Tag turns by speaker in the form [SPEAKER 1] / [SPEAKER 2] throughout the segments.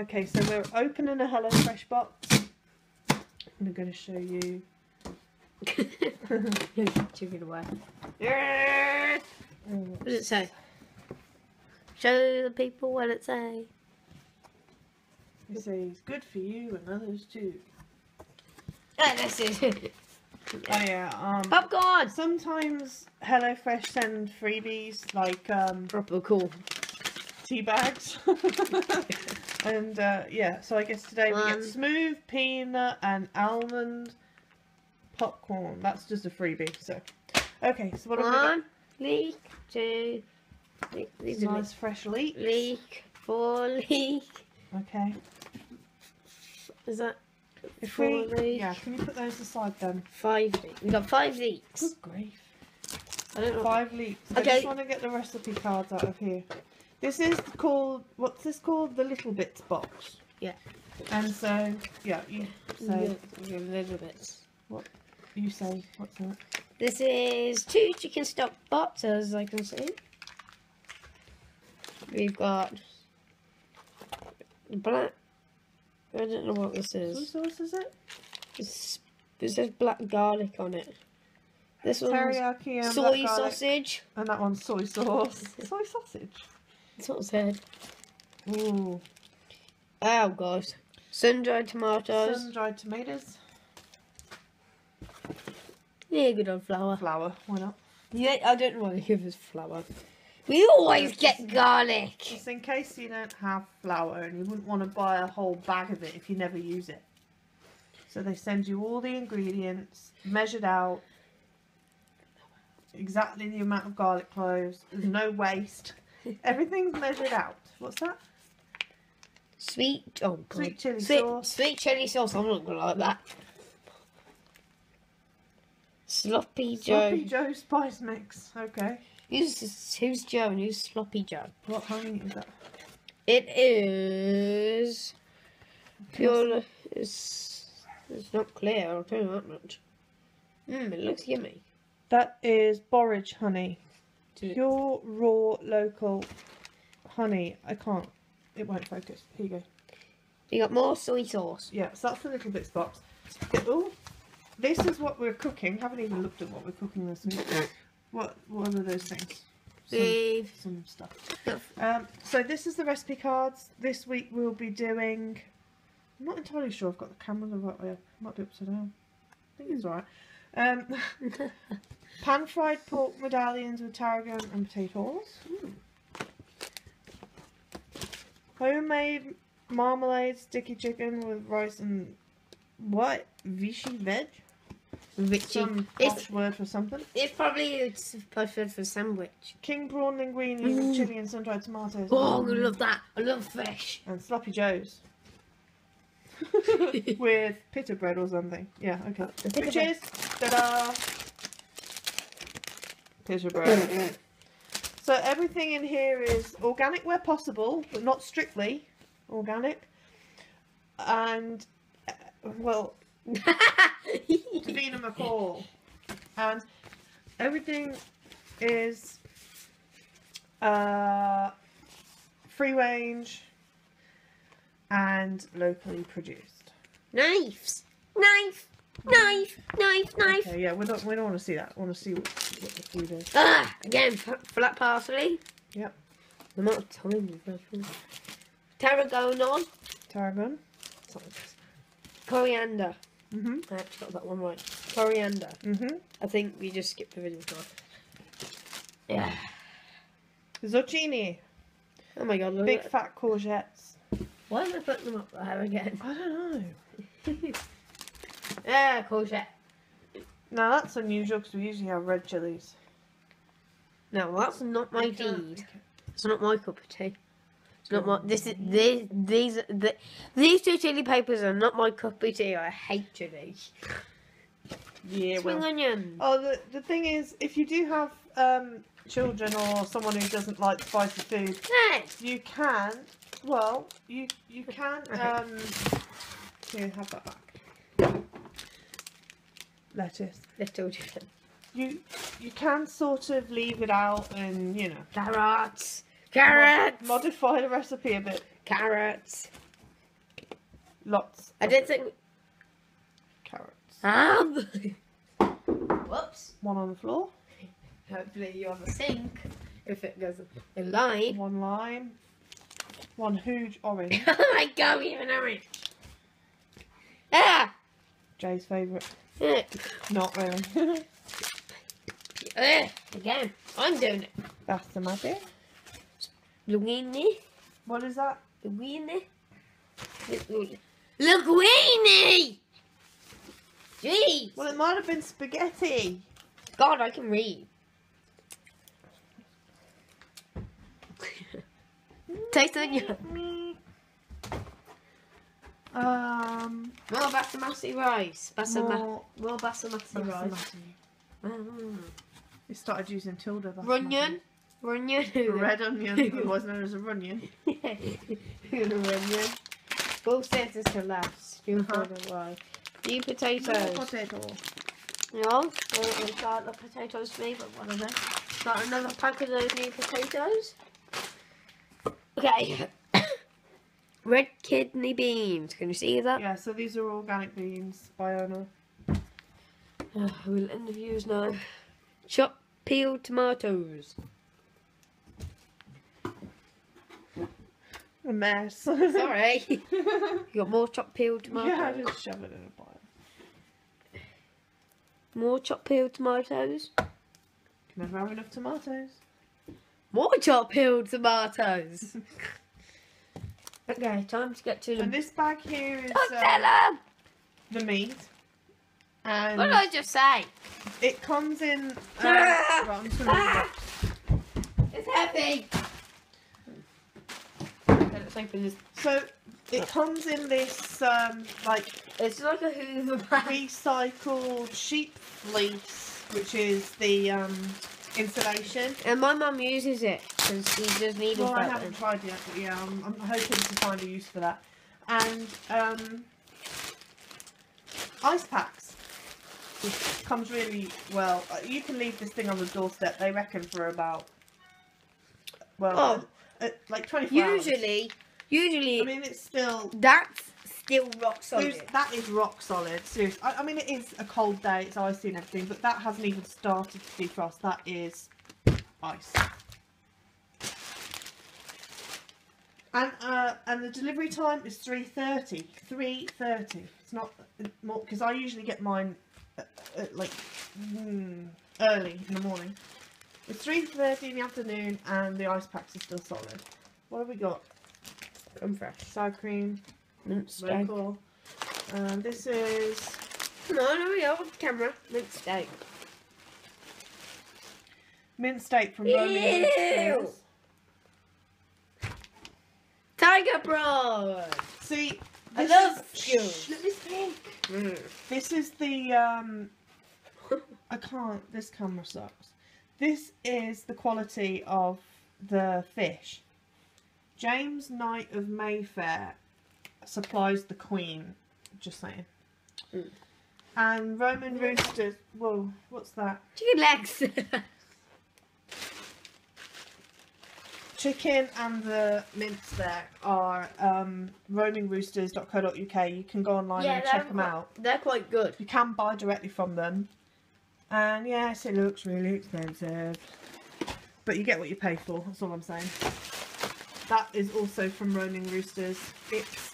[SPEAKER 1] Okay, so we're opening a HelloFresh box. I'm going to show you.
[SPEAKER 2] Took it away. What does it say? Show the people what it say.
[SPEAKER 1] It says good for you and others too.
[SPEAKER 2] Ah, that's it.
[SPEAKER 1] Oh yeah. Um.
[SPEAKER 2] Popcorn!
[SPEAKER 1] Sometimes HelloFresh send freebies like um,
[SPEAKER 2] Propercorn.
[SPEAKER 1] tea bags. and uh, yeah, so I guess today we
[SPEAKER 2] One.
[SPEAKER 1] get smooth peanut and almond popcorn. That's just a freebie. So okay, so what are we
[SPEAKER 2] One, leak, two,
[SPEAKER 1] get?
[SPEAKER 2] these are
[SPEAKER 1] Nice fresh leek.
[SPEAKER 2] leak, four, leak.
[SPEAKER 1] Okay.
[SPEAKER 2] Is that
[SPEAKER 1] If
[SPEAKER 2] four
[SPEAKER 1] we
[SPEAKER 2] leak?
[SPEAKER 1] yeah, can you put those aside then?
[SPEAKER 2] Five leak. We got five leeks.
[SPEAKER 1] Good grief.
[SPEAKER 2] I don't know.
[SPEAKER 1] Five leeks. I
[SPEAKER 2] Okay.
[SPEAKER 1] just want to get the recipe cards out of here. This is called what's this called? The little bits box.
[SPEAKER 2] Yeah.
[SPEAKER 1] And so yeah, you say
[SPEAKER 2] Yeah, a little bit.
[SPEAKER 1] you say what's that?
[SPEAKER 2] This is two chicken stock pots, as I can see. We've got black. I don't know what this is.
[SPEAKER 1] sauce is it?
[SPEAKER 2] It's, it says black garlic on it. This one's
[SPEAKER 1] Teriyaki and
[SPEAKER 2] soy sausage.
[SPEAKER 1] and that one's soy sauce. soy sausage.
[SPEAKER 2] That's what it said.
[SPEAKER 1] Ooh.
[SPEAKER 2] Oh god. Sun dried tomatoes.
[SPEAKER 1] Sun dried tomatoes.
[SPEAKER 2] Yeah, good old flour.
[SPEAKER 1] Flour. Why not?
[SPEAKER 2] Yeah, I don't want to give us flour. We always get garlic.
[SPEAKER 1] Just in case you don't have flour and you wouldn't want to buy a whole bag of it if you never use it. So they send you all the ingredients measured out, exactly the amount of garlic cloves. There's no waste. Everything's measured out. What's that?
[SPEAKER 2] Sweet, oh god.
[SPEAKER 1] Sweet chili
[SPEAKER 2] sweet,
[SPEAKER 1] sauce.
[SPEAKER 2] Sweet chili sauce. I'm not gonna like that. Sloppy Joe.
[SPEAKER 1] Sloppy Joe spice mix. Okay.
[SPEAKER 2] Who's who's Joe and who's Sloppy Joe?
[SPEAKER 1] What many is that?
[SPEAKER 2] It is pure. It's it's not clear. I'll tell you that much. Mmm, it looks yummy.
[SPEAKER 1] That is borage honey.
[SPEAKER 2] Do-
[SPEAKER 1] Pure raw local honey. I can't. It won't focus. Here you go.
[SPEAKER 2] You got more soy sauce.
[SPEAKER 1] Yeah, so that's the little bits box. Oh, this is what we're cooking. Haven't even looked at what we're cooking this week. What What are those things? Some, some stuff. Um, so this is the recipe cards. This week we'll be doing. I'm not entirely sure. I've got the camera the right way. up. I might it upside down. I think it's right. Um, pan fried pork medallions with tarragon and potatoes. Homemade marmalade sticky chicken with rice and what? Vichy veg?
[SPEAKER 2] Richie.
[SPEAKER 1] Some
[SPEAKER 2] It's
[SPEAKER 1] posh word for something.
[SPEAKER 2] it's probably it's perfect for sandwich.
[SPEAKER 1] King prawn linguine with chili and sun-dried tomatoes.
[SPEAKER 2] Oh, I love that. I love fish.
[SPEAKER 1] And sloppy joes. with pita bread or something. Yeah, okay.
[SPEAKER 2] Oh,
[SPEAKER 1] Which
[SPEAKER 2] bread.
[SPEAKER 1] is ta-da! Bread. so everything in here is organic where possible, but not strictly organic. And uh, well, Davina McCall. And everything is uh, free range and locally produced.
[SPEAKER 2] Knives. Knife. Knife. Knife. Knife.
[SPEAKER 1] Okay, yeah, we don't we don't want to see that. We want to see what, what the food is.
[SPEAKER 2] Ah, again, flat parsley.
[SPEAKER 1] Yep.
[SPEAKER 2] The amount of time we've got from- Tarragon. On.
[SPEAKER 1] Tarragon.
[SPEAKER 2] Coriander.
[SPEAKER 1] Mhm.
[SPEAKER 2] I actually got that one right. Coriander.
[SPEAKER 1] Mhm.
[SPEAKER 2] I think we just skipped the video part. Yeah.
[SPEAKER 1] Zucchini.
[SPEAKER 2] Oh my god, look
[SPEAKER 1] Big
[SPEAKER 2] at
[SPEAKER 1] fat courgettes.
[SPEAKER 2] Why am I putting them up there again?
[SPEAKER 1] I don't know.
[SPEAKER 2] yeah, courgette.
[SPEAKER 1] Now that's unusual because we usually have red chilies.
[SPEAKER 2] No, that's not my
[SPEAKER 1] You
[SPEAKER 2] deed. It's not my cup of tea. It's not my. This is these these the, these two chili papers are not my cup of tea. I hate chili.
[SPEAKER 1] Yeah,
[SPEAKER 2] Spring
[SPEAKER 1] well.
[SPEAKER 2] onion.
[SPEAKER 1] Oh, the, the thing is, if you do have um, children or someone who doesn't like spicy food,
[SPEAKER 2] Yes.
[SPEAKER 1] you can. Well, you you can.
[SPEAKER 2] Okay.
[SPEAKER 1] Um, here, have that back. Lettuce.
[SPEAKER 2] Little chicken.
[SPEAKER 1] You you can sort of leave it out and you know
[SPEAKER 2] Carrots. Carrots.
[SPEAKER 1] modify the recipe a bit.
[SPEAKER 2] Carrots.
[SPEAKER 1] lots
[SPEAKER 2] I didn't think.
[SPEAKER 1] carrots.
[SPEAKER 2] Um. Whoops.
[SPEAKER 1] One on the floor,
[SPEAKER 2] Hopefully you're on the sink. If it goes in line.
[SPEAKER 1] one lime, one huge orange.
[SPEAKER 2] oh my god, we have an orange. Ah!
[SPEAKER 1] Jay's favourite.
[SPEAKER 2] Eh,
[SPEAKER 1] Not really.
[SPEAKER 2] eh, Again, I'm doing it.
[SPEAKER 1] That's the magic.
[SPEAKER 2] Linguine.
[SPEAKER 1] What is that?
[SPEAKER 2] Linguine. Linguine! Jeez!
[SPEAKER 1] Well, it might have been spaghetti.
[SPEAKER 2] God, I can read. Taste the onion.
[SPEAKER 1] Um,
[SPEAKER 2] More basmati rice. Basmati.
[SPEAKER 1] more
[SPEAKER 2] More basmati rice.
[SPEAKER 1] basmati.
[SPEAKER 2] Mm.
[SPEAKER 1] We started using Tilda. basmati.
[SPEAKER 2] Runyon. Runyon.
[SPEAKER 1] Red onion, otherwise known as a runyon.
[SPEAKER 2] Runyon. Both senses to last. You
[SPEAKER 1] Uh-huh.
[SPEAKER 2] know why. New
[SPEAKER 1] More
[SPEAKER 2] potatoes.
[SPEAKER 1] potato.
[SPEAKER 2] You know, we'll start the potatoes favourite one of them. Start another pack of those new potatoes. Okay. Red kidney beans. Can you see that?
[SPEAKER 1] Yeah, so these are organic beans Biona.
[SPEAKER 2] Uh, we'll end the views now. Chopped peeled tomatoes.
[SPEAKER 1] A mess.
[SPEAKER 2] Sorry. you got more chopped peeled tomatoes.
[SPEAKER 1] yeah, just shove it in a pile.
[SPEAKER 2] More chopped peeled tomatoes.
[SPEAKER 1] Can never have enough tomatoes.
[SPEAKER 2] More chopped peeled tomatoes. okay, time to get to
[SPEAKER 1] And
[SPEAKER 2] the
[SPEAKER 1] this bag here is
[SPEAKER 2] Don't
[SPEAKER 1] uh,
[SPEAKER 2] tell 'em!
[SPEAKER 1] the meat. And
[SPEAKER 2] What did I just say?
[SPEAKER 1] it comes in. Uh,
[SPEAKER 2] Ah!
[SPEAKER 1] right, I'm just
[SPEAKER 2] It's heavy. Let's open this.
[SPEAKER 1] So it comes in this um, like
[SPEAKER 2] It's like a Hoover bag.
[SPEAKER 1] recycled sheep fleece, which is the um, insulation.
[SPEAKER 2] And my mum uses it because she does need
[SPEAKER 1] Well, I haven't tried yet, but yeah, I'm, I'm hoping to find a use for that. And um, ice packs. Which comes really well. Uh, You can leave this thing on the doorstep. They reckon for about well,
[SPEAKER 2] Oh.
[SPEAKER 1] uh, like 24 hours.
[SPEAKER 2] Usually, usually
[SPEAKER 1] I mean, it's still
[SPEAKER 2] that's still rock
[SPEAKER 1] There's- that is rock solid. Seriously, I, I mean, it is a cold day. It's icy and everything, but that hasn't even started to defrost. That is ice. And uh, and the delivery time is three thirty. Three thirty. It's not uh, more because I usually get mine at, at like mm, early in the morning. It's three thirty in the afternoon, and the ice packs are still solid. What have we got?
[SPEAKER 2] Come fresh.
[SPEAKER 1] Sour cream,
[SPEAKER 2] Mint steak.
[SPEAKER 1] local. And this is
[SPEAKER 2] No, no, yeah, on camera. Mint steak.
[SPEAKER 1] mint steak from
[SPEAKER 2] Ew.
[SPEAKER 1] Roaming Roosters.
[SPEAKER 2] Tiger prawn.
[SPEAKER 1] See,
[SPEAKER 2] I
[SPEAKER 1] this
[SPEAKER 2] love
[SPEAKER 1] is. Shh, let me speak.
[SPEAKER 2] Mm.
[SPEAKER 1] This is the um. I can't. This camera sucks. This is the quality of the fish. James Knight of Mayfair supplies the Queen. Just saying.
[SPEAKER 2] Mm.
[SPEAKER 1] And Roaming Roosters. Whoa, what's that?
[SPEAKER 2] Chicken legs.
[SPEAKER 1] Chicken and the mince there are um, roamingroosters.co.uk. You can go online
[SPEAKER 2] Yeah,
[SPEAKER 1] and check them
[SPEAKER 2] quite-
[SPEAKER 1] out.
[SPEAKER 2] They're quite good.
[SPEAKER 1] You can buy directly from them. And yes, it looks really expensive. But you get what you pay for, that's all I'm saying. That is also from Roaming Roosters. It's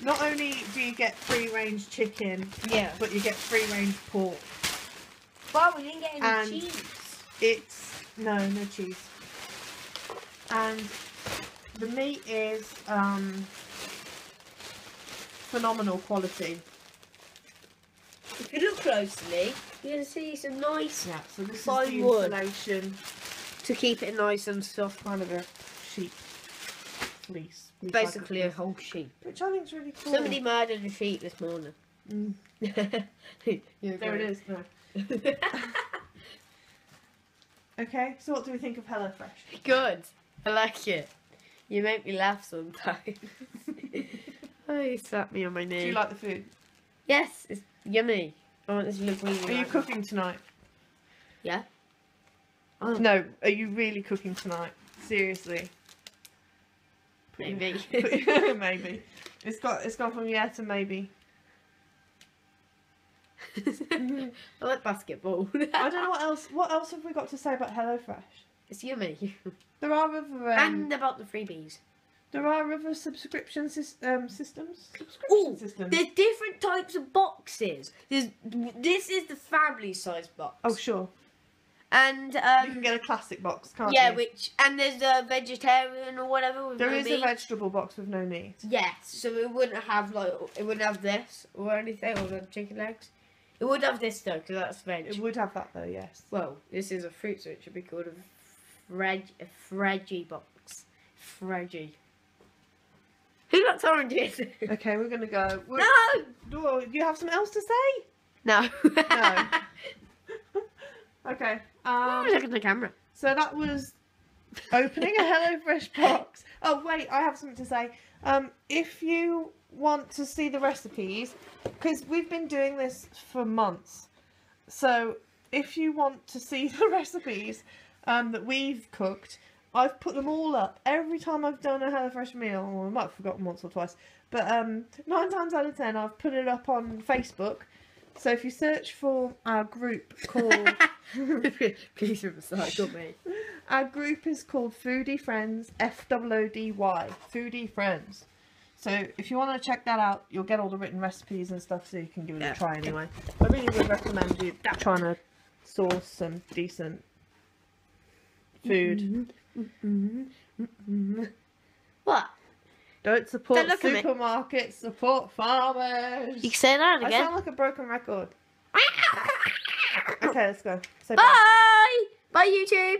[SPEAKER 1] not only do you get free range chicken,
[SPEAKER 2] Yeah.
[SPEAKER 1] but you get free range pork.
[SPEAKER 2] Wow, we didn't get any
[SPEAKER 1] And-
[SPEAKER 2] cheese.
[SPEAKER 1] It's no, no cheese. And the meat is um, phenomenal quality.
[SPEAKER 2] If you look closely, you're going to see some nice
[SPEAKER 1] Yeah, so this
[SPEAKER 2] Fine
[SPEAKER 1] is the
[SPEAKER 2] wood.
[SPEAKER 1] insulation
[SPEAKER 2] to keep it nice and soft.
[SPEAKER 1] kind of a sheep recycled
[SPEAKER 2] Basically a whole sheep.
[SPEAKER 1] Which I think is really cool.
[SPEAKER 2] Somebody murdered a sheep this morning.
[SPEAKER 1] Mm, there it is. No. Okay, so what do we think of HelloFresh?
[SPEAKER 2] Good. I like it. You make me laugh sometimes. oh, you slapped me on my knee.
[SPEAKER 1] Do you like the food?
[SPEAKER 2] Yes, it's yummy. I want this.
[SPEAKER 1] Are you
[SPEAKER 2] right
[SPEAKER 1] cooking tonight?
[SPEAKER 2] Yeah. Oh.
[SPEAKER 1] No, are you really cooking tonight? Seriously?
[SPEAKER 2] Maybe.
[SPEAKER 1] Maybe. It's got it's gone from yeah to maybe.
[SPEAKER 2] I like basketball.
[SPEAKER 1] I don't know what else. What else have we got to say about HelloFresh?
[SPEAKER 2] It's yummy.
[SPEAKER 1] There are other um,
[SPEAKER 2] and about the freebies.
[SPEAKER 1] there are other subscription sys- um, systems. Subscription
[SPEAKER 2] Oh,
[SPEAKER 1] systems.
[SPEAKER 2] there's different types of boxes. There's this is the family size box.
[SPEAKER 1] Oh sure,
[SPEAKER 2] and
[SPEAKER 1] you can
[SPEAKER 2] um,
[SPEAKER 1] get a classic box, can't
[SPEAKER 2] yeah,
[SPEAKER 1] you?
[SPEAKER 2] which and there's a vegetarian or whatever. With
[SPEAKER 1] There
[SPEAKER 2] no
[SPEAKER 1] is a vegetable box with no meat.
[SPEAKER 2] Yes, so it wouldn't have like it wouldn't have this or anything or the chicken legs. It would have this though, because that's veg.
[SPEAKER 1] It would have that though, yes.
[SPEAKER 2] Well, this is a fruit, so it should be called a frag a fraggy box. Fraggy. Who likes oranges?
[SPEAKER 1] Okay, we're gonna go. We're,
[SPEAKER 2] no.
[SPEAKER 1] Do you have something else to say?
[SPEAKER 2] No.
[SPEAKER 1] No. Okay. Um,
[SPEAKER 2] Look at the camera.
[SPEAKER 1] so that was opening a HelloFresh box. Oh wait, I have something to say. Um, if you want to see the recipes, because we've been doing this for months, so if you want to see the recipes um, that we've cooked, I've put them all up every time I've done a HelloFresh meal. Or I might have forgotten once or twice, but um, nine times out of ten, I've put it up on Facebook. So if you search for our group called
[SPEAKER 2] Please recycle me.
[SPEAKER 1] Our group is called Foodie Friends, F O O D Y, Foodie Friends. So if you want to check that out, you'll get all the written recipes and stuff, so you can give it
[SPEAKER 2] Yeah.
[SPEAKER 1] a try anyway. I really would recommend you trying to source some decent food.
[SPEAKER 2] What?
[SPEAKER 1] Don't support
[SPEAKER 2] Don't look at me.
[SPEAKER 1] supermarkets, support farmers.
[SPEAKER 2] You say that again.
[SPEAKER 1] I sound like a broken record. Okay, let's go. Say bye.
[SPEAKER 2] Bye. Bye, YouTube.